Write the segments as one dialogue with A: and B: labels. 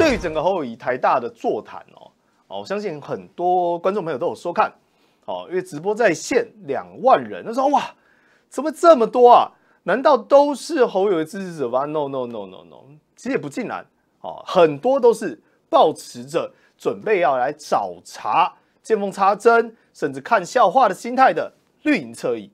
A: 对于整个侯友谊台大的座谈哦，哦，我相信很多观众朋友都有收看，哦，因为直播在线两万人，他说哇，怎么这么多啊？难道都是侯友谊支持者吗？No No No No No，其实也不尽然，哦，很多都是抱持着准备要来找茬、见缝插针，甚至看笑话的心态的绿营侧翼，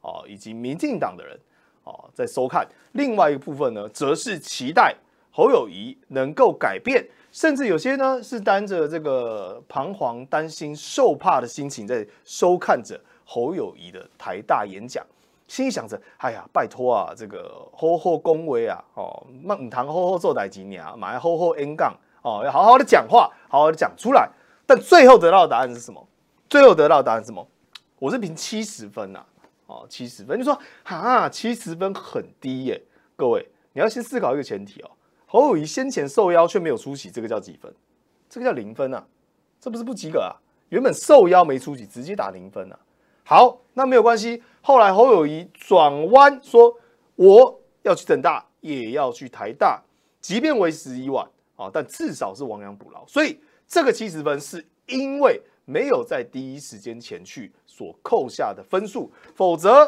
A: 哦，以及民进党的人，哦，在收看。另外一个部分呢，则是期待。侯友谊能够改变，甚至有些呢是担着这个彷徨、担心、受怕的心情，在收看着侯友谊的台大演讲，心里想着：哎呀，拜托啊，这个好好恭维啊，哦，唔堂好好做代志啊，马上好好 N 杠哦，要好好的讲话，好好的讲出来。但最后得到的答案是什么？最后得到的答案是什么？我是评七十分呐，哦，七十分。你说啊，七十分很低耶？各位，你要先思考一个前提哦。侯友谊先前受邀却没有出席，这个叫几分？这个叫零分啊！这不是不及格啊！原本受邀没出席，直接打零分啊！好，那没有关系。后来侯友谊转弯说：“我要去正大，也要去台大，即便为时已晚啊，但至少是亡羊补牢。”所以这个七十分是因为没有在第一时间前去所扣下的分数，否则，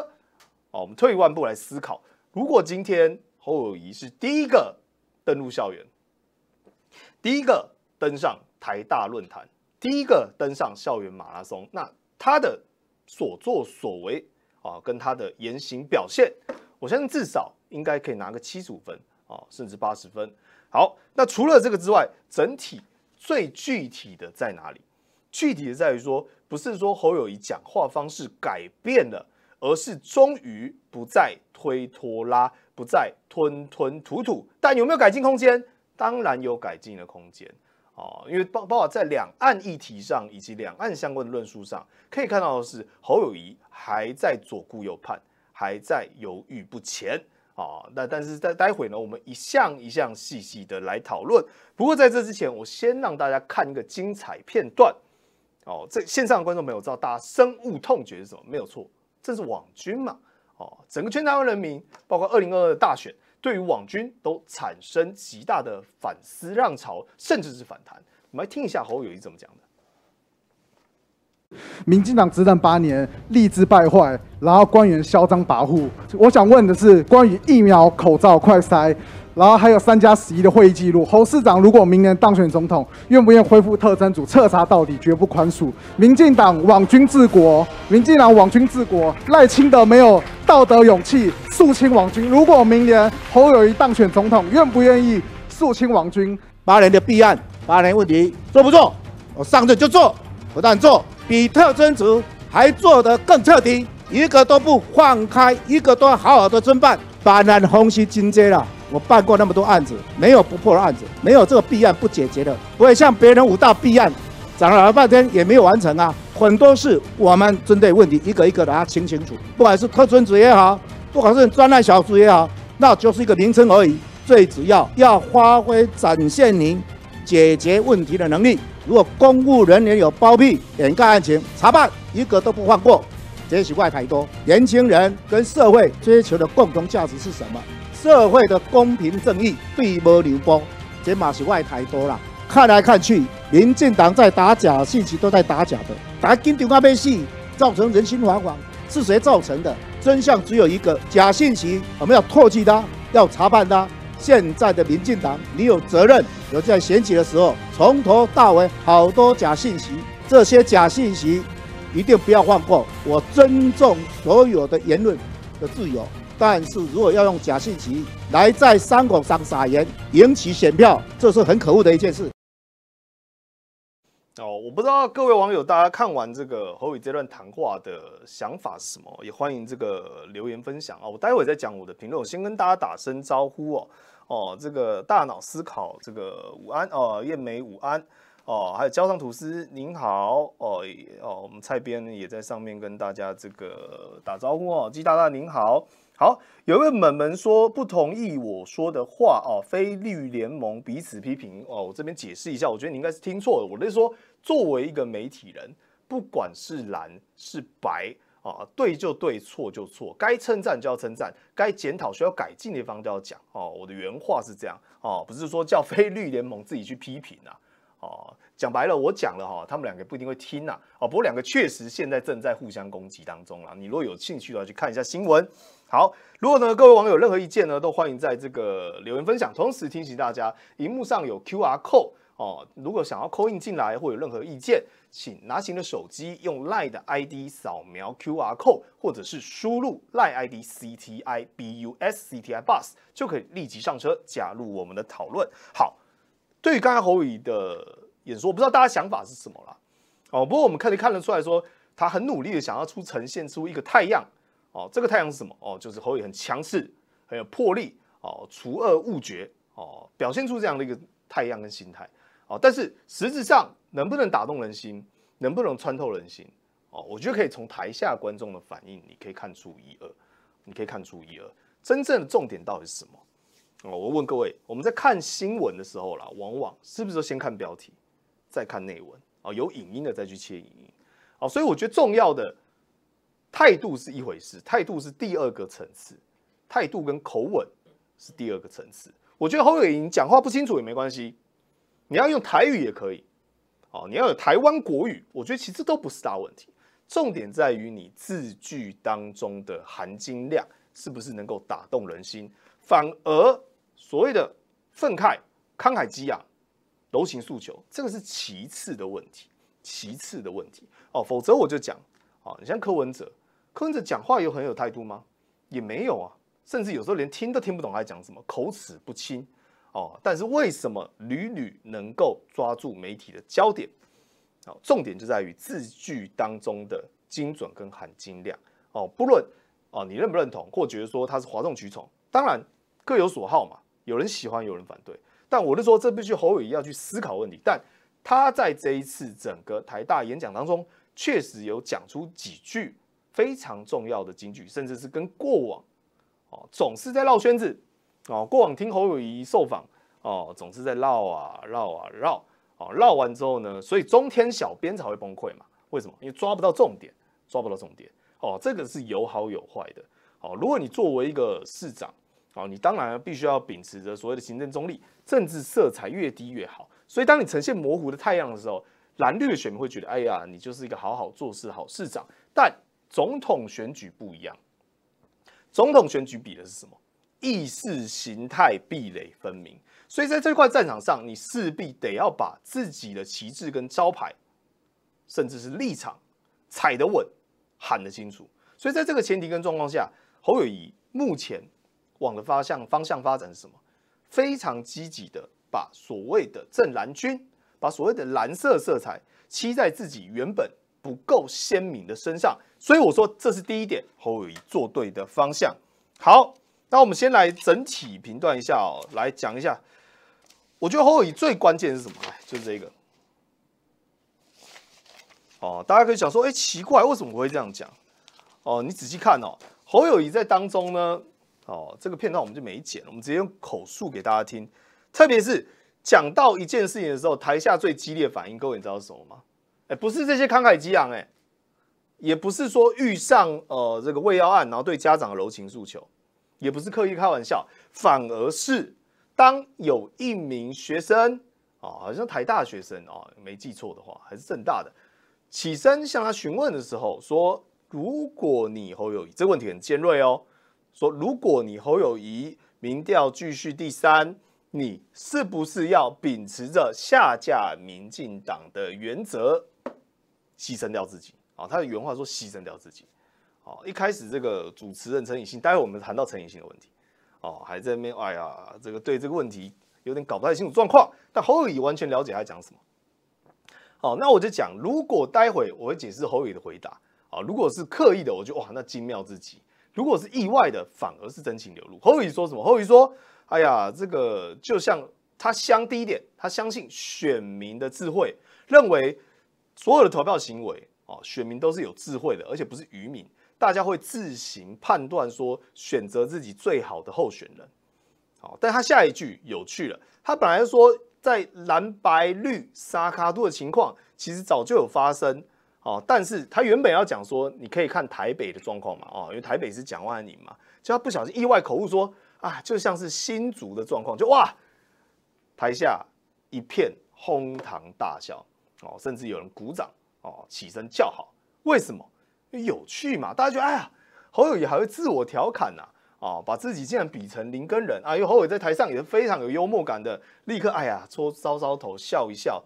A: 哦，我们退一万步来思考，如果今天侯友谊是第一个。登陆校园，第一个登上台大论坛，第一个登上校园马拉松。那他的所作所为啊，跟他的言行表现，我相信至少应该可以拿个七十五分啊，甚至八十分。好，那除了这个之外，整体最具体的在哪里？具体的在于说，不是说侯友谊讲话方式改变了，而是终于不再推拖拉。不再吞吞吐吐，但有没有改进空间？当然有改进的空间哦，因为包包括在两岸议题上以及两岸相关的论述上，可以看到的是侯友谊还在左顾右盼，还在犹豫不前啊。那但是在待会呢，我们一项一项细细的来讨论。不过在这之前，我先让大家看一个精彩片段哦。这线上的观众朋友知道大家深恶痛绝是什么？没有错，这是网军嘛。哦，整个全台湾人民，包括二零二二大选，对于网军都产生极大的反思浪潮，甚至是反弹。我们来听一下侯友谊怎么讲的。
B: 民进党执政八年，吏治败坏，然后官员嚣张跋扈。我想问的是，关于疫苗、口罩、快筛。然后还有三加十一的会议记录。侯市长如果明年当选总统，愿不愿恢复特征组彻查到底，绝不宽恕？民进党网军治国，民进党网军治国，赖清德没有道德勇气肃清网军。如果明年侯友谊当选总统，愿不愿意肃清网军？
C: 八年的弊案，八年问题做不做？我上任就做，不但做，比特征组还做得更彻底，一个都不放开，一个都好好的侦办。办案红旗金街了。我办过那么多案子，没有不破的案子，没有这个弊案不解决的，不会像别人五大弊案，讲了半天也没有完成啊。很多事我们针对问题一个一个把它清清楚，不管是特村组也好，不管是专案小组也好，那就是一个名称而已。最主要要发挥展现您解决问题的能力。如果公务人员有包庇掩盖案情，查办。一个都不放过，这是外太多。年轻人跟社会追求的共同价值是什么？社会的公平正义对无流波，这马是外太多了。看来看去，民进党在打假信息，都在打假的，打金条阿被戏，造成人心惶惶。是谁造成的？真相只有一个：假信息，我们要唾弃它，要查办它。现在的民进党，你有责任，有在选举的时候，从头到尾好多假信息，这些假信息一定不要放过。我尊重所有的言论的自由。但是如果要用假信息来在伤口上撒盐，引起选票，这是很可恶的一件事。
A: 哦，我不知道各位网友大家看完这个侯宇这段谈话的想法是什么，也欢迎这个留言分享啊。我待会再讲我的评论，我先跟大家打声招呼哦。哦，这个大脑思考，这个午安哦，燕梅午安哦，还有焦上吐司您好哦哦，我们蔡编也在上面跟大家这个打招呼哦，鸡大大您好。好，有一位门门说不同意我说的话哦，非绿联盟彼此批评哦。我这边解释一下，我觉得你应该是听错了。我是说，作为一个媒体人，不管是蓝是白啊，对就对，错就错，该称赞就要称赞，该检讨需要改进的地方就要讲哦。我的原话是这样哦，不是说叫非绿联盟自己去批评啊。哦，讲白了，我讲了哈，他们两个不一定会听呐。哦，不过两个确实现在正在互相攻击当中了。你如果有兴趣的话，去看一下新闻。好，如果呢各位网友任何意见呢，都欢迎在这个留言分享。同时提醒大家，荧幕上有 Q R code 哦，如果想要扣印进来或有任何意见，请拿起你的手机用 Line 的 ID 扫描 Q R code，或者是输入 Line ID C T I B U S C T I Bus，就可以立即上车加入我们的讨论。好。对于刚才侯宇的演说，我不知道大家想法是什么了哦。不过我们可以看得出来说，他很努力的想要出呈现出一个太阳哦。这个太阳是什么哦？就是侯宇很强势，很有魄力哦，除恶务绝哦，表现出这样的一个太阳跟心态哦。但是实质上能不能打动人心，能不能穿透人心哦？我觉得可以从台下观众的反应，你可以看出一二，你可以看出一二。真正的重点到底是什么？哦，我问各位，我们在看新闻的时候啦，往往是不是都先看标题，再看内文？哦，有影音的再去切影音。哦，所以我觉得重要的态度是一回事，态度是第二个层次，态度跟口吻是第二个层次。我觉得侯友谊讲话不清楚也没关系，你要用台语也可以。哦，你要有台湾国语，我觉得其实都不是大问题。重点在于你字句当中的含金量是不是能够打动人心，反而。所谓的愤慨、慷慨激昂、柔情诉求，这个是其次的问题，其次的问题哦。否则我就讲，哦，你像柯文哲，柯文哲讲话有很有态度吗？也没有啊，甚至有时候连听都听不懂他在讲什么，口齿不清哦。但是为什么屡屡能够抓住媒体的焦点？哦，重点就在于字句当中的精准跟含金量哦。不论哦你认不认同，或觉得说他是哗众取宠，当然各有所好嘛。有人喜欢，有人反对，但我是说，这必须侯友谊要去思考问题。但他在这一次整个台大演讲当中，确实有讲出几句非常重要的金句，甚至是跟过往哦总是在绕圈子哦。过往听侯友谊受访哦，总是在绕啊绕啊绕哦，绕完之后呢，所以中天小编才会崩溃嘛？为什么？因为抓不到重点，抓不到重点哦。这个是有好有坏的哦。如果你作为一个市长，哦，你当然必须要秉持着所谓的行政中立，政治色彩越低越好。所以，当你呈现模糊的太阳的时候，蓝绿的选民会觉得，哎呀，你就是一个好好做事好市长。但总统选举不一样，总统选举比的是什么？意识形态壁垒分明。所以，在这块战场上，你势必得要把自己的旗帜跟招牌，甚至是立场踩得稳，喊得清楚。所以，在这个前提跟状况下，侯友谊目前。往的方向方向发展是什么？非常积极的把所谓的正蓝军，把所谓的蓝色色彩漆在自己原本不够鲜明的身上。所以我说这是第一点，侯友谊做对的方向。好，那我们先来整体评断一下哦，来讲一下。我觉得侯友谊最关键是什么？哎，就是这个。哦，大家可以想说，哎，奇怪，为什么我会这样讲？哦，你仔细看哦，侯友谊在当中呢。哦，这个片段我们就没剪，我们直接用口述给大家听。特别是讲到一件事情的时候，台下最激烈反应，各位你知道是什么吗？哎，不是这些慷慨激昂，哎，也不是说遇上呃这个未要案，然后对家长的柔情诉求，也不是刻意开玩笑，反而是当有一名学生啊，好像台大学生啊，没记错的话，还是正大的，起身向他询问的时候，说：如果你侯友谊，这个问题很尖锐哦。说，如果你侯友谊民调继续第三，你是不是要秉持着下架民进党的原则，牺牲掉自己？啊，他的原话说牺牲掉自己。好，一开始这个主持人陈以信，待会我们谈到陈以信的问题，哦，还在那边，哎呀，这个对这个问题有点搞不太清楚状况。但侯友谊完全了解他讲什么。好，那我就讲，如果待会我会解释侯友谊的回答，啊，如果是刻意的，我就哇，那精妙至极。如果是意外的，反而是真情流露。侯友谊说什么？侯友谊说：“哎呀，这个就像他相第一点，他相信选民的智慧，认为所有的投票行为哦，选民都是有智慧的，而且不是愚民，大家会自行判断说选择自己最好的候选人。好，但他下一句有趣了，他本来说在蓝白绿沙卡度的情况，其实早就有发生。哦，但是他原本要讲说，你可以看台北的状况嘛，哦，因为台北是蒋万宁嘛，就他不小心意外口误说啊，就像是新竹的状况，就哇，台下一片哄堂大笑，哦，甚至有人鼓掌，哦，起身叫好，为什么？有趣嘛，大家觉得哎呀，侯友谊还会自我调侃呐，哦，把自己竟然比成林根人啊，因为侯友谊在台上也是非常有幽默感的，立刻哎呀，搓搔搔头，笑一笑。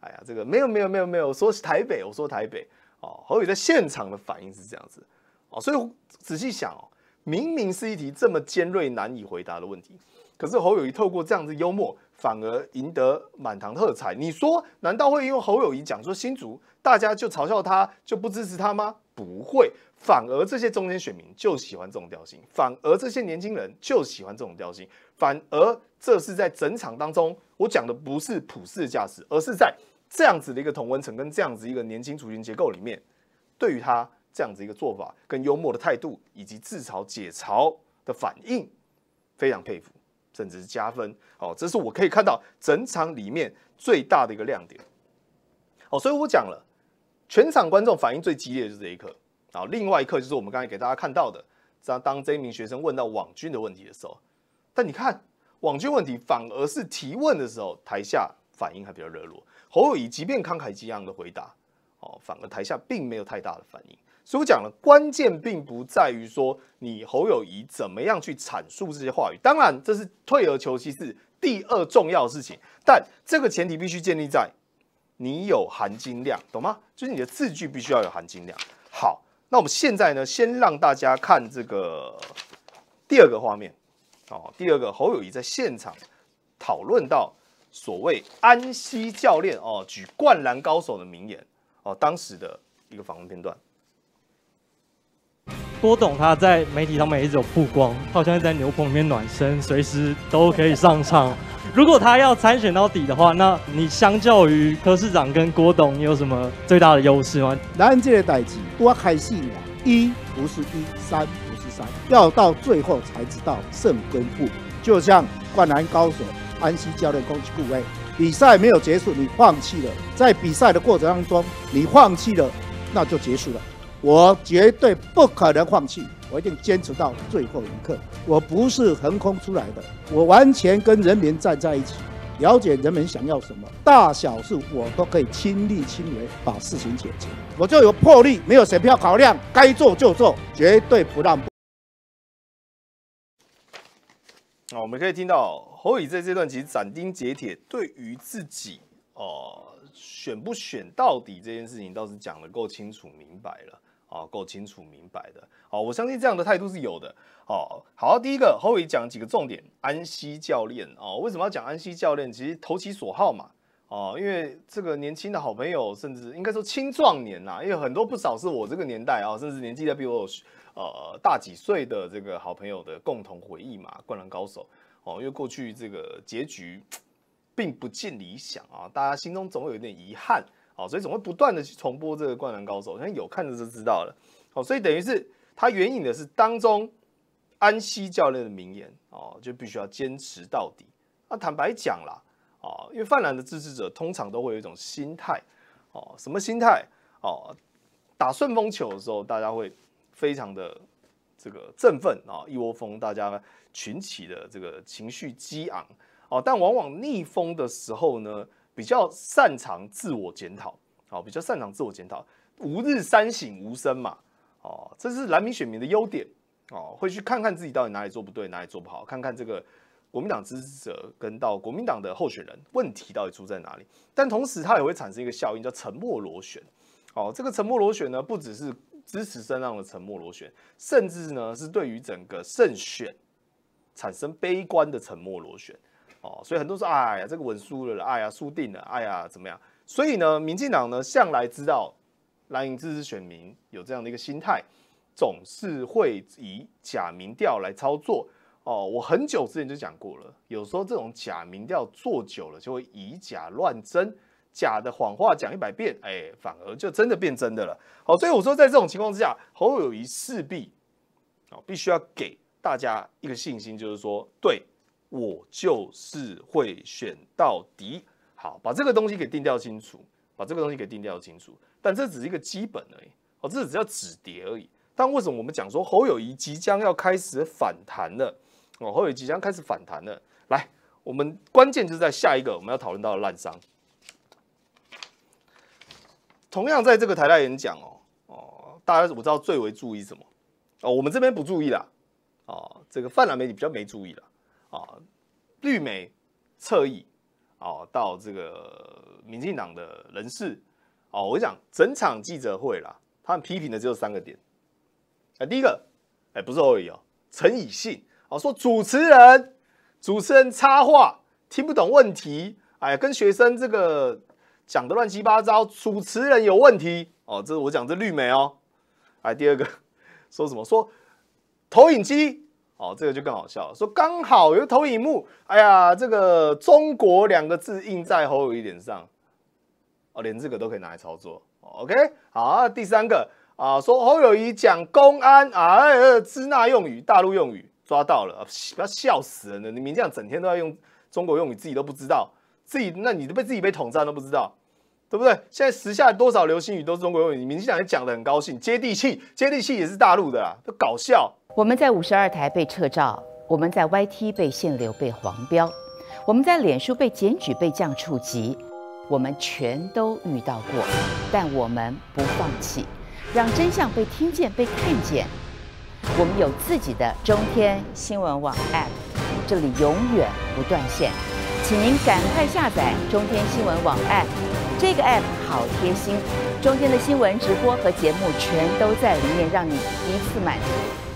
A: 哎呀，这个没有没有没有没有，说是台北，我说台北哦。侯宇在现场的反应是这样子哦，所以仔细想哦，明明是一题这么尖锐难以回答的问题，可是侯友谊透过这样子幽默，反而赢得满堂喝彩。你说，难道会因为侯友谊讲说新竹，大家就嘲笑他，就不支持他吗？不会，反而这些中间选民就喜欢这种调性，反而这些年轻人就喜欢这种调性，反而这是在整场当中，我讲的不是普世价值，而是在。这样子的一个同温层跟这样子一个年轻族群结构里面，对于他这样子一个做法跟幽默的态度以及自嘲解嘲的反应，非常佩服，甚至是加分。哦，这是我可以看到整场里面最大的一个亮点。哦，所以我讲了，全场观众反应最激烈的就是这一刻。啊，另外一刻就是我们刚才给大家看到的，当当这一名学生问到网军的问题的时候，但你看网军问题反而是提问的时候，台下反应还比较热络。侯友谊即便慷慨激昂的回答，哦，反而台下并没有太大的反应。所以我讲了，关键并不在于说你侯友谊怎么样去阐述这些话语，当然这是退而求其次第二重要的事情。但这个前提必须建立在你有含金量，懂吗？就是你的字句必须要有含金量。好，那我们现在呢，先让大家看这个第二个画面。哦，第二个侯友谊在现场讨论到。所谓安西教练哦，举灌篮高手的名言哦，当时的一个访问片段。
D: 郭董他在媒体上面一直有曝光，他好像在牛棚里面暖身，随时都可以上场。如果他要参选到底的话，那你相较于柯市长跟郭董，你有什么最大的优势吗？
C: 蓝这的代志多开戏啦，一不是一，三不是三，要到最后才知道胜跟负。就像灌篮高手。安西教练攻击顾威，比赛没有结束，你放弃了，在比赛的过程当中，你放弃了，那就结束了。我绝对不可能放弃，我一定坚持到最后一刻。我不是横空出来的，我完全跟人民站在一起，了解人民想要什么，大小事我都可以亲力亲为把事情解决。我就有魄力，没有选票考量，该做就做，绝对不让步。
A: 啊，我们可以听到。侯乙在这段其实斩钉截铁，对于自己哦选不选到底这件事情，倒是讲的够清楚明白了啊，够清楚明白的。好，我相信这样的态度是有的。哦，好，第一个侯乙讲几个重点，安西教练哦，为什么要讲安西教练？其实投其所好嘛。哦，因为这个年轻的好朋友，甚至应该说青壮年呐，因为很多不少是我这个年代啊，甚至年纪在比我呃大几岁的这个好朋友的共同回忆嘛，灌篮高手。哦，因为过去这个结局 并不尽理想啊，大家心中总有一点遗憾哦，所以总会不断的去重播这个《灌篮高手》，像有看着就知道了。哦，所以等于是他援引的是当中安西教练的名言哦，就必须要坚持到底。那坦白讲啦，哦，因为泛蓝的支持者通常都会有一种心态哦，什么心态？哦，打顺风球的时候，大家会非常的这个振奋啊，一窝蜂，大家。群起的这个情绪激昂哦，但往往逆风的时候呢，比较擅长自我检讨，哦，比较擅长自我检讨，吾日三省吾身嘛，哦，这是蓝民选民的优点哦，会去看看自己到底哪里做不对，哪里做不好，看看这个国民党支持者跟到国民党的候选人问题到底出在哪里，但同时它也会产生一个效应，叫沉默螺旋，哦，这个沉默螺旋呢，不只是支持声浪的沉默螺旋，甚至呢是对于整个胜选。产生悲观的沉默螺旋，哦，所以很多说，哎呀，这个稳输了，哎呀，输定了，哎呀，怎么样？所以呢，民进党呢向来知道蓝营支持选民有这样的一个心态，总是会以假民调来操作。哦，我很久之前就讲过了，有时候这种假民调做久了，就会以假乱真，假的谎话讲一百遍，哎，反而就真的变真的了。好，所以我说，在这种情况之下，侯友谊势必哦，必须要给。大家一个信心就是说，对我就是会选到底。好，把这个东西给定调清楚把这个东西给定调清楚。但这只是一个基本而已，哦，这只叫止跌而已。但为什么我们讲说侯友谊即将要开始反弹了？哦，侯友谊即将开始反弹了。来，我们关键就是在下一个我们要讨论到的烂商。同样在这个台大演讲哦，哦，大家我知道最为注意什么？哦，我们这边不注意啦。哦，这个泛蓝媒体比较没注意了。啊，绿媒侧翼，哦，到这个民进党的人士，哦，我讲整场记者会啦，他们批评的只有三个点。啊，第一个，哎，不是而已哦，陈以信，哦，说主持人，主持人插话听不懂问题，哎，跟学生这个讲的乱七八糟，主持人有问题，哦，这是我讲这绿媒哦。哎，第二个 说什么？说投影机。哦，这个就更好笑了。说刚好有投影幕，哎呀，这个“中国”两个字印在侯友谊脸上，哦，连这个都可以拿来操作。OK，好，第三个啊，说侯友谊讲公安啊，支那用语、大陆用语抓到了，不要笑死人了！你明这样整天都要用中国用语，自己都不知道，自己那你都被自己被统战都不知道，对不对？现在时下多少流行语都是中国用语，你明讲也讲的很高兴，接地气，接地气也是大陆的啦，都搞笑。
E: 我们在五十二台被撤照，我们在 YT 被限流、被黄标，我们在脸书被检举、被降触及，我们全都遇到过，但我们不放弃，让真相被听见、被看见。我们有自己的中天新闻网 App，这里永远不断线，请您赶快下载中天新闻网 App，这个 App 好贴心，中天的新闻直播和节目全都在里面，让你一次满足。